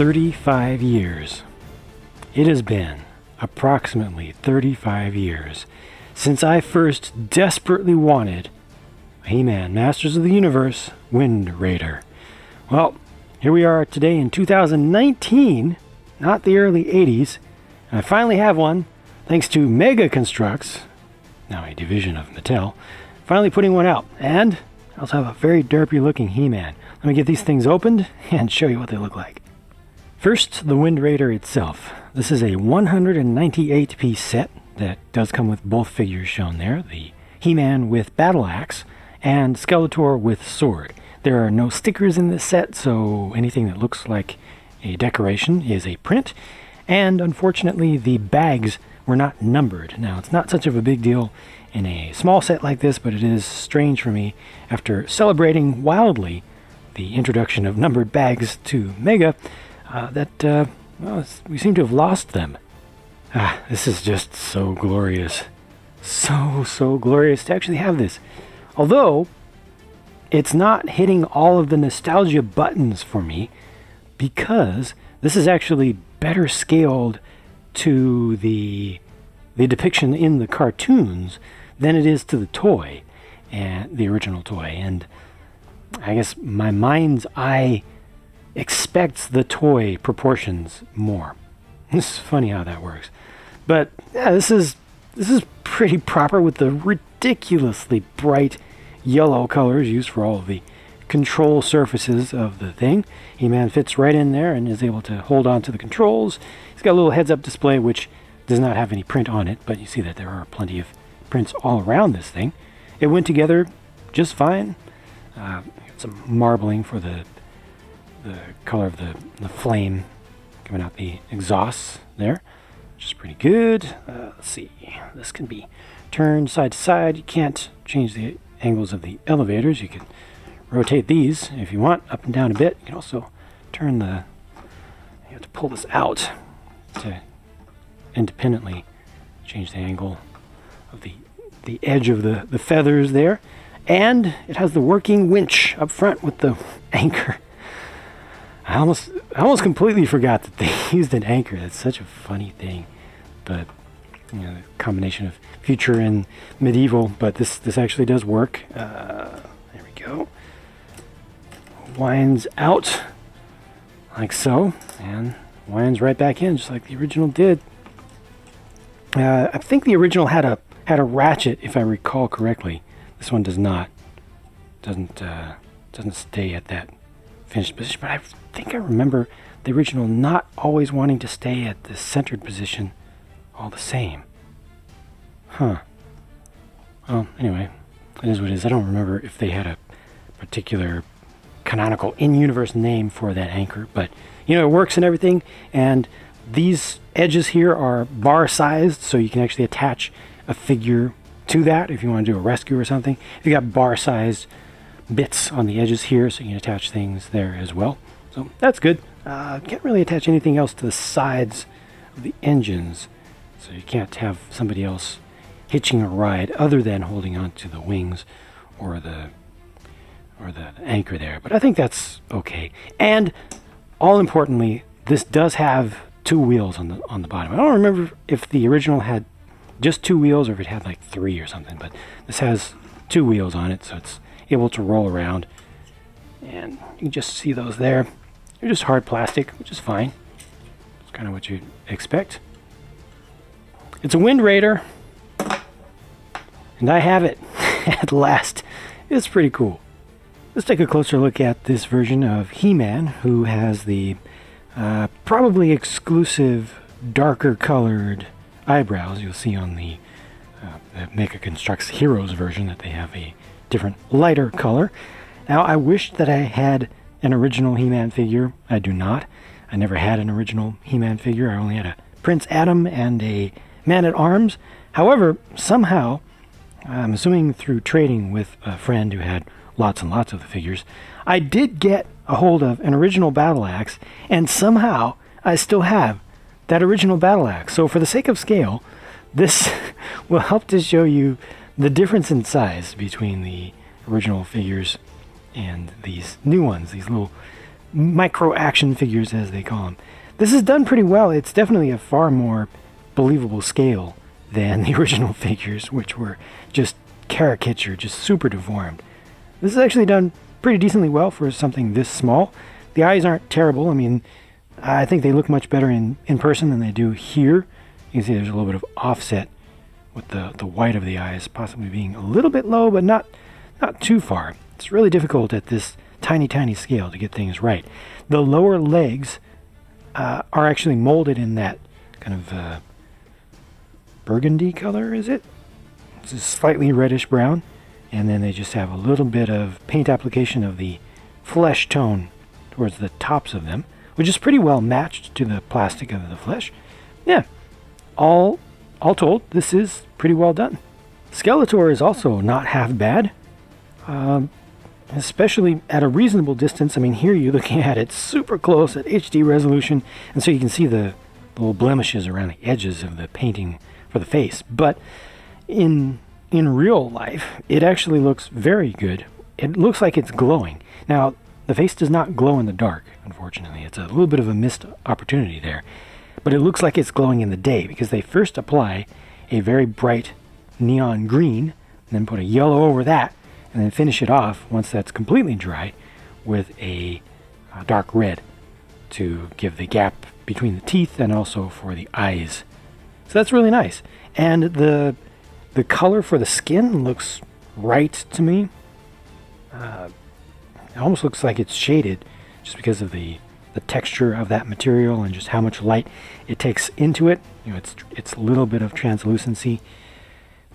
35 years. It has been approximately 35 years since I first desperately wanted a He-Man Masters of the Universe Wind Raider. Well, here we are today in 2019, not the early 80s, and I finally have one thanks to Mega Construx, now a division of Mattel, finally putting one out. And I also have a very derpy looking He-Man. Let me get these things opened and show you what they look like. First, the Wind Raider itself. This is a 198 piece set that does come with both figures shown there the He Man with battle axe and Skeletor with sword. There are no stickers in this set, so anything that looks like a decoration is a print. And unfortunately, the bags were not numbered. Now, it's not such of a big deal in a small set like this, but it is strange for me after celebrating wildly the introduction of numbered bags to Mega uh, that uh, well, we seem to have lost them. Ah, this is just so glorious. So, so glorious to actually have this. Although, it's not hitting all of the nostalgia buttons for me because this is actually better scaled to the the depiction in the cartoons than it is to the toy and the original toy and I guess my mind's eye expects the toy proportions more. Is funny how that works. But yeah, this is this is pretty proper with the ridiculously bright yellow colors used for all of the control surfaces of the thing. He-Man fits right in there and is able to hold on to the controls. He's got a little heads-up display which does not have any print on it, but you see that there are plenty of prints all around this thing. It went together just fine. Uh, some marbling for the the color of the, the flame coming out the exhausts there, which is pretty good. Uh, let's see, this can be turned side to side. You can't change the angles of the elevators. You can rotate these if you want up and down a bit. You can also turn the, you have to pull this out to independently change the angle of the, the edge of the, the feathers there. And it has the working winch up front with the anchor. I almost I almost completely forgot that they used an anchor. That's such a funny thing. But you know, combination of future and medieval, but this this actually does work. Uh, there we go. Winds out like so, and winds right back in, just like the original did. Uh, I think the original had a had a ratchet, if I recall correctly. This one does not. Doesn't uh, doesn't stay at that finished position, but I think I remember the original not always wanting to stay at the centered position all the same. Huh. Well, anyway, it is what it is. I don't remember if they had a particular canonical in-universe name for that anchor, but you know, it works and everything, and these edges here are bar sized, so you can actually attach a figure to that if you want to do a rescue or something. If you got bar sized bits on the edges here, so you can attach things there as well. So that's good. Uh, can't really attach anything else to the sides of the engines, so you can't have somebody else hitching a ride other than holding on to the wings or the or the anchor there. But I think that's okay. And all importantly, this does have two wheels on the on the bottom. I don't remember if the original had just two wheels or if it had like three or something, but this has two wheels on it, so it's able to roll around. And you can just see those there. They're just hard plastic, which is fine. It's kind of what you'd expect. It's a Wind Raider. And I have it at last. It's pretty cool. Let's take a closer look at this version of He-Man, who has the uh, probably exclusive darker colored eyebrows. You'll see on the, uh, Mega Construx Heroes version that they have a different lighter color. Now, I wish that I had an original He-Man figure. I do not. I never had an original He-Man figure. I only had a Prince Adam and a Man-at-Arms. However, somehow, I'm assuming through trading with a friend who had lots and lots of the figures, I did get a hold of an original battle axe, and somehow I still have that original battle axe. So for the sake of scale, this will help to show you the difference in size between the original figures and these new ones, these little micro action figures, as they call them. This is done pretty well. It's definitely a far more believable scale than the original figures, which were just caricature, just super deformed. This is actually done pretty decently well for something this small. The eyes aren't terrible. I mean, I think they look much better in, in person than they do here. You can see there's a little bit of offset with the, the white of the eyes possibly being a little bit low, but not, not too far. It's really difficult at this tiny, tiny scale to get things right. The lower legs uh, are actually molded in that kind of uh, burgundy color, is it? It's slightly reddish brown. And then they just have a little bit of paint application of the flesh tone towards the tops of them, which is pretty well matched to the plastic of the flesh. Yeah, all, all told, this is pretty well done. Skeletor is also not half bad. Um, especially at a reasonable distance. I mean, here you're looking at it super close at HD resolution, and so you can see the little blemishes around the edges of the painting for the face. But in in real life, it actually looks very good. It looks like it's glowing. Now, the face does not glow in the dark, unfortunately. It's a little bit of a missed opportunity there. But it looks like it's glowing in the day because they first apply a very bright neon green, then put a yellow over that, and then finish it off once that's completely dry with a, a dark red to give the gap between the teeth and also for the eyes. So that's really nice. And the the color for the skin looks right to me. Uh, it almost looks like it's shaded just because of the the texture of that material and just how much light it takes into it. You know, it's it's a little bit of translucency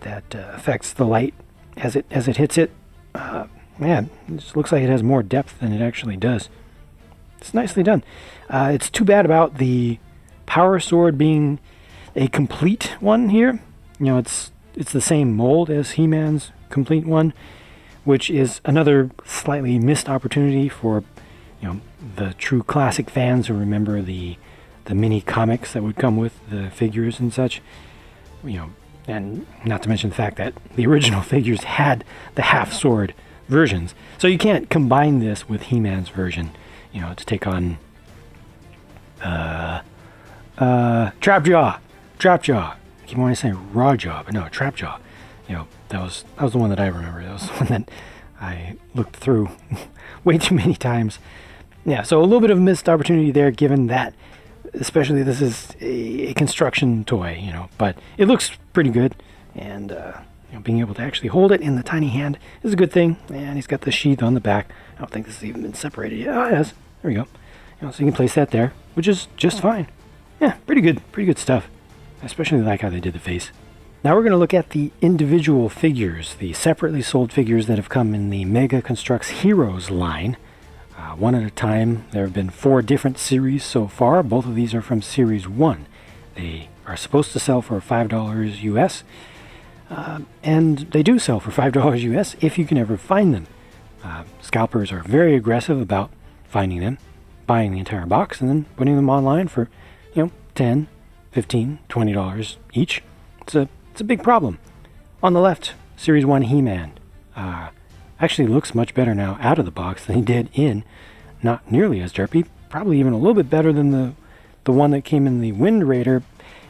that uh, affects the light as it as it hits it. Uh, man, it looks like it has more depth than it actually does. It's nicely done. Uh, it's too bad about the power sword being a complete one here. You know, it's it's the same mold as He-Man's complete one, which is another slightly missed opportunity for you know the true classic fans who remember the the mini comics that would come with the figures and such. You know, and not to mention the fact that the original figures had the half sword versions, so you can't combine this with He-Man's version. You know, to take on uh, uh, Trapjaw, Trapjaw. I keep wanting to say Rawjaw, but no, Trapjaw. You know, that was that was the one that I remember. That was the one that I looked through way too many times. Yeah, so a little bit of missed opportunity there, given that, especially this is a, a construction toy, you know, but it looks pretty good, and uh, you know, being able to actually hold it in the tiny hand is a good thing. And he's got the sheath on the back. I don't think this has even been separated yet. Oh, it has. There we go. You know, so you can place that there, which is just fine. Yeah, pretty good, pretty good stuff. I especially like how they did the face. Now we're going to look at the individual figures, the separately sold figures that have come in the Mega Construx Heroes line. One at a time. There have been four different series so far. Both of these are from Series 1. They are supposed to sell for $5 US, uh, and they do sell for $5 US if you can ever find them. Uh, scalpers are very aggressive about finding them, buying the entire box, and then putting them online for, you know, 10 15 $20 each. It's a, it's a big problem. On the left, Series 1 He-Man. Uh, actually looks much better now out of the box than he did in. Not nearly as derpy, probably even a little bit better than the the one that came in the Wind Raider,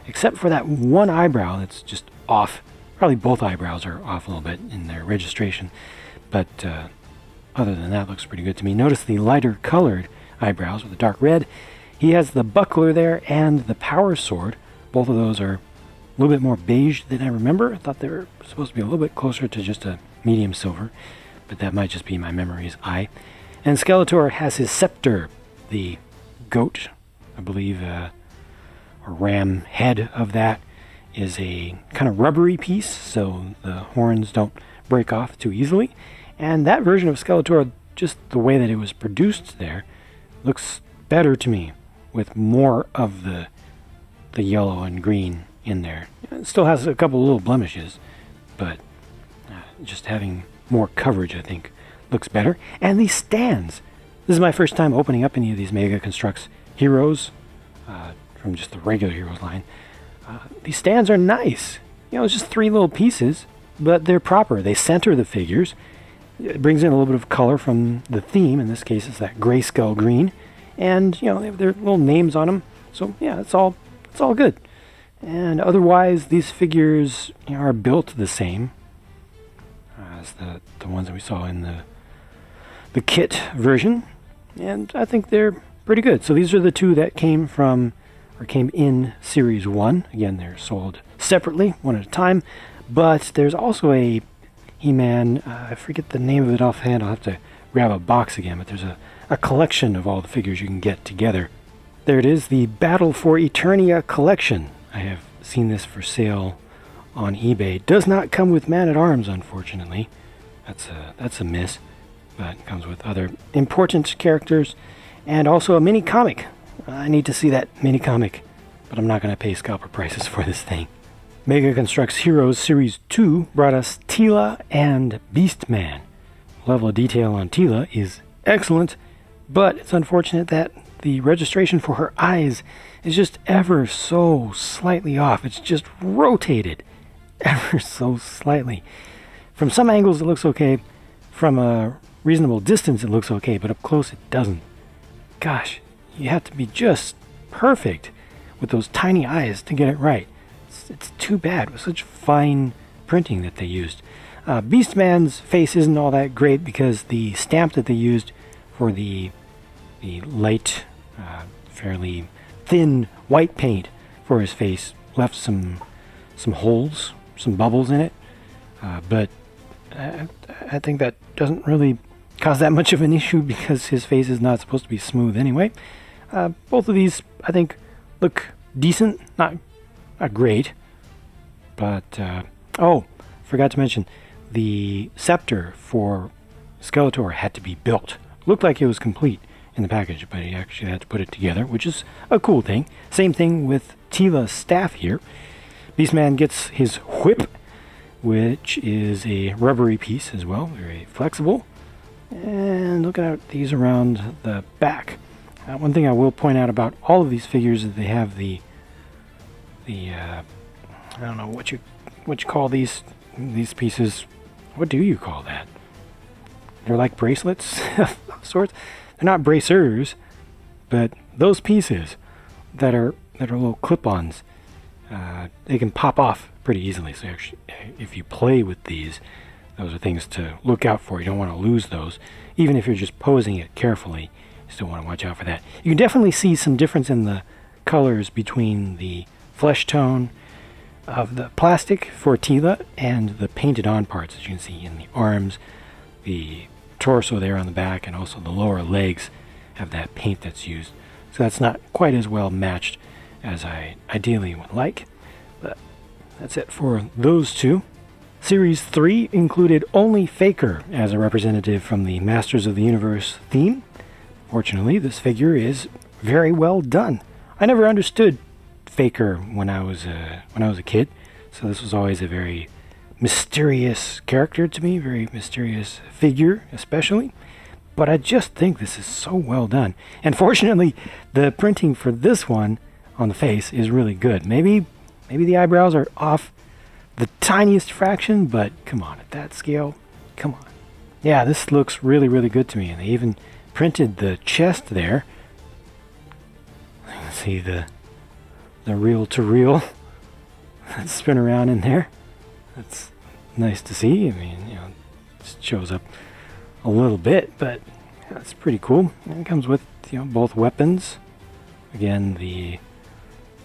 except for that one eyebrow that's just off. Probably both eyebrows are off a little bit in their registration, but uh, other than that, looks pretty good to me. Notice the lighter colored eyebrows with the dark red. He has the buckler there and the power sword. Both of those are a little bit more beige than I remember. I thought they were supposed to be a little bit closer to just a medium silver but that might just be my memory's eye. And Skeletor has his scepter, the goat, I believe, uh, or ram head of that is a kind of rubbery piece, so the horns don't break off too easily. And that version of Skeletor, just the way that it was produced there, looks better to me with more of the the yellow and green in there. It still has a couple little blemishes, but uh, just having more coverage, I think, looks better. And these stands. This is my first time opening up any of these Mega Construx Heroes uh, from just the regular Heroes line. Uh, these stands are nice. You know, it's just three little pieces, but they're proper. They center the figures. It brings in a little bit of color from the theme. In this case, it's that grayscale green, and you know they have their little names on them. So yeah, it's all it's all good. And otherwise, these figures you know, are built the same as the the ones that we saw in the the kit version, and I think they're pretty good. So these are the two that came from or came in Series 1. Again, they're sold separately, one at a time. But there's also a He-Man, uh, I forget the name of it offhand, I'll have to grab a box again, but there's a, a collection of all the figures you can get together. There it is, the Battle for Eternia collection. I have seen this for sale on eBay. Does not come with Man-at-Arms, unfortunately. That's a, that's a miss. But comes with other important characters and also a mini comic I need to see that mini comic, but I'm not going to pay scalper prices for this thing. Mega Construx Heroes Series 2 brought us Teela and Beastman. Level of detail on Teela is excellent, but it's unfortunate that the registration for her eyes is just ever so slightly off. It's just rotated ever so slightly. From some angles, it looks okay. From a reasonable distance, it looks okay, but up close, it doesn't. Gosh, you have to be just perfect with those tiny eyes to get it right. It's, it's too bad with such fine printing that they used. Uh, Beastman's face isn't all that great because the stamp that they used for the the light, uh, fairly thin white paint for his face left some some holes, some bubbles in it. Uh, but I, I think that doesn't really cause that much of an issue because his face is not supposed to be smooth anyway. Uh, both of these, I think, look decent. Not, not great. But, uh, oh, forgot to mention, the scepter for Skeletor had to be built. Looked like it was complete in the package, but he actually had to put it together, which is a cool thing. Same thing with Teela's staff here. Beastman gets his whip, which is a rubbery piece as well, very flexible. And looking at these around the back. Uh, one thing I will point out about all of these figures is they have the the uh, I don't know what you what you call these these pieces. What do you call that? They're like bracelets of sorts. They're not bracers, but those pieces that are that are little clip-ons, uh, they can pop off pretty easily. So actually, if you play with these, those are things to look out for. You don't want to lose those, even if you're just posing it carefully you still want to watch out for that. You can definitely see some difference in the colors between the flesh tone of the plastic for Teela and the painted on parts as you can see in the arms, the torso there on the back, and also the lower legs have that paint that's used. So that's not quite as well matched as I ideally would like. But that's it for those two. Series 3 included only Faker as a representative from the Masters of the Universe theme. Fortunately, this figure is very well done. I never understood Faker when I was a, when I was a kid, so this was always a very mysterious character to me, very mysterious figure, especially. But I just think this is so well done. And fortunately, the printing for this one on the face is really good. Maybe maybe the eyebrows are off the tiniest fraction, but come on, at that scale, come on. Yeah, this looks really, really good to me. And they even printed the chest there. You can see the the reel to reel that's spin around in there. That's nice to see. I mean, you know, it shows up a little bit, but that's pretty cool. And it comes with you know both weapons. Again, the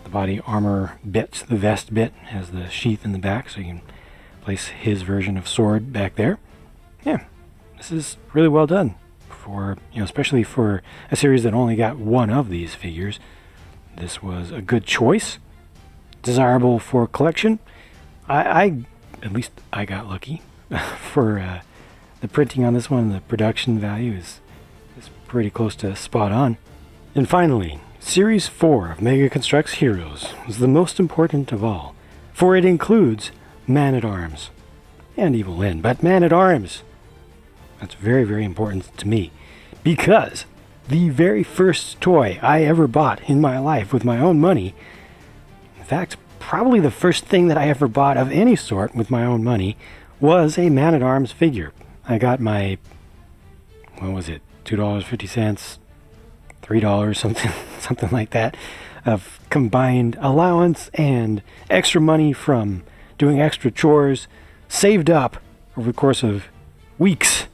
the body armor bit, the vest bit, has the sheath in the back, so you can place his version of sword back there. Yeah, this is really well done for, you know, especially for a series that only got one of these figures. This was a good choice, desirable for collection. I, I at least I got lucky for uh, the printing on this one. The production value is is pretty close to spot on. And finally, Series 4 of Mega Construx Heroes is the most important of all, for it includes Man at Arms and Evil Lyn, but Man at Arms that's very, very important to me because the very first toy I ever bought in my life with my own money, in fact, probably the first thing that I ever bought of any sort with my own money, was a Man at Arms figure. I got my, what was it, $2.50, $3, something, something like that, of combined allowance and extra money from doing extra chores saved up over the course of weeks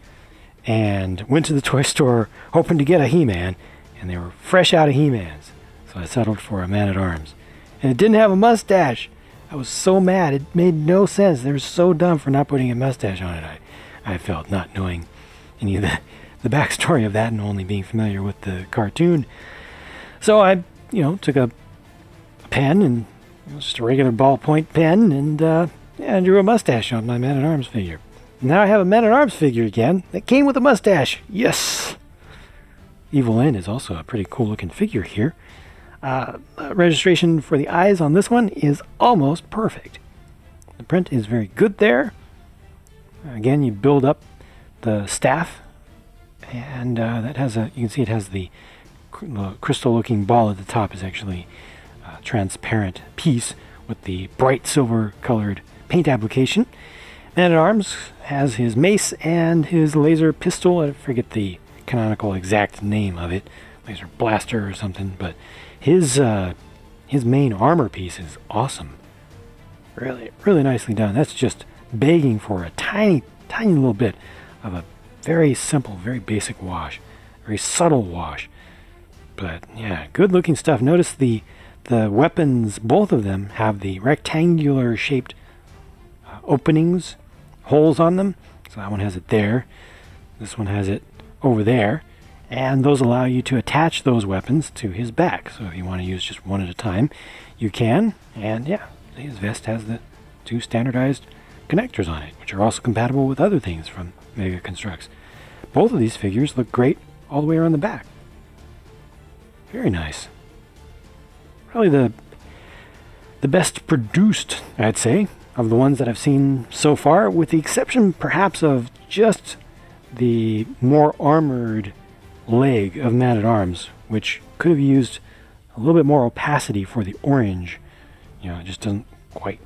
and went to the toy store hoping to get a He-Man and they were fresh out of He-Mans. So I settled for a Man-at-Arms. And it didn't have a mustache. I was so mad. It made no sense. They were so dumb for not putting a mustache on it. I, I felt not knowing any of the, the backstory of that and only being familiar with the cartoon. So I, you know, took a, pen and just a regular ballpoint pen and uh, yeah, drew a mustache on my Man at Arms figure. Now I have a Man at Arms figure again that came with a mustache. Yes! Evil Lyn is also a pretty cool looking figure here. Uh, registration for the eyes on this one is almost perfect. The print is very good there. Again, you build up the staff, and uh, that has a. You can see it has the, the crystal-looking ball at the top is actually a transparent piece with the bright silver-colored paint application. Man at Arms has his mace and his laser pistol. I forget the canonical exact name of it, laser blaster or something, but his uh, his main armor piece is awesome. Really, really nicely done. That's just begging for a tiny, tiny little bit of a very simple, very basic wash, very subtle wash. But yeah, good looking stuff. Notice the the weapons, both of them have the rectangular shaped uh, openings, holes on them. So that one has it there. This one has it over there. And those allow you to attach those weapons to his back. So if you want to use just one at a time, you can. And yeah, his vest has the two standardized connectors on it, which are also compatible with other things from Mega Construx. Both of these figures look great all the way around the back. Very nice. Probably the the best produced, I'd say, of the ones that I've seen so far, with the exception perhaps of just the more armored leg of Man at Arms, which could have used a little bit more opacity for the orange. You know, it just doesn't quite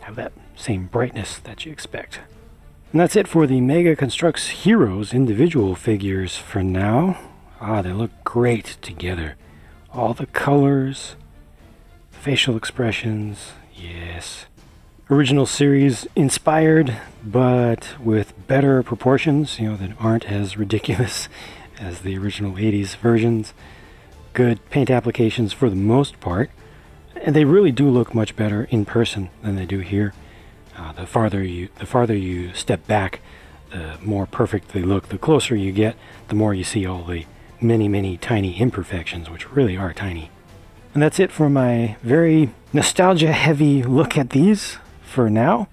have that same brightness that you expect. And that's it for the Mega Construx Heroes individual figures for now. Ah, they look great together. All the colors, facial expressions, yes. Original series inspired, but with better proportions, you know, that aren't as ridiculous as the original 80s versions. Good paint applications for the most part. And they really do look much better in person than they do here. Uh, the farther you the farther you step back, the more perfect they look. The closer you get, the more you see all the many, many tiny imperfections, which really are tiny. And that's it for my very nostalgia-heavy look at these for now.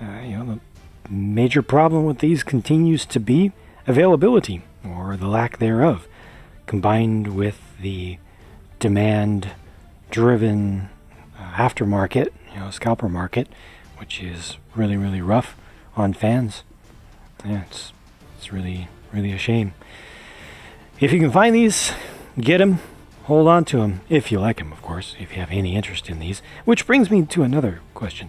Uh, you know, the major problem with these continues to be availability or the lack thereof, combined with the demand driven uh, aftermarket, you know, scalper market, which is really, really rough on fans. Yeah, it's, it's really, really a shame. If you can find these, get them, hold on to them, if you like them, of course, if you have any interest in these. Which brings me to another question.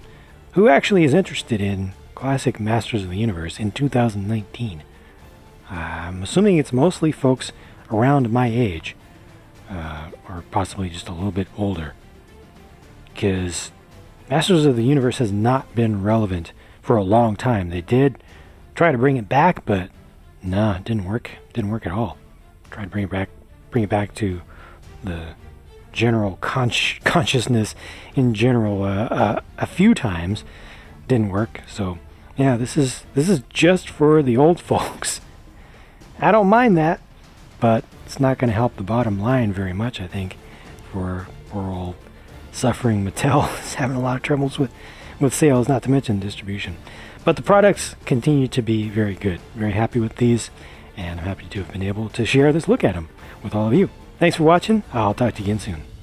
Who actually is interested in classic Masters of the Universe in 2019? I'm assuming it's mostly folks around my age, uh, or possibly just a little bit older. Because Masters of the Universe has not been relevant for a long time. They did try to bring it back, but nah, it didn't work. Didn't work at all. Tried to bring it back, bring it back to the general con- consciousness in general uh, uh, a few times. Didn't work. So yeah, this is this is just for the old folks. I don't mind that, but it's not going to help the bottom line very much, I think, for poor old suffering Mattel is having a lot of troubles with, with sales, not to mention distribution. But the products continue to be very good. Very happy with these, and I'm happy to have been able to share this look at them with all of you. Thanks for watching. I'll talk to you again soon.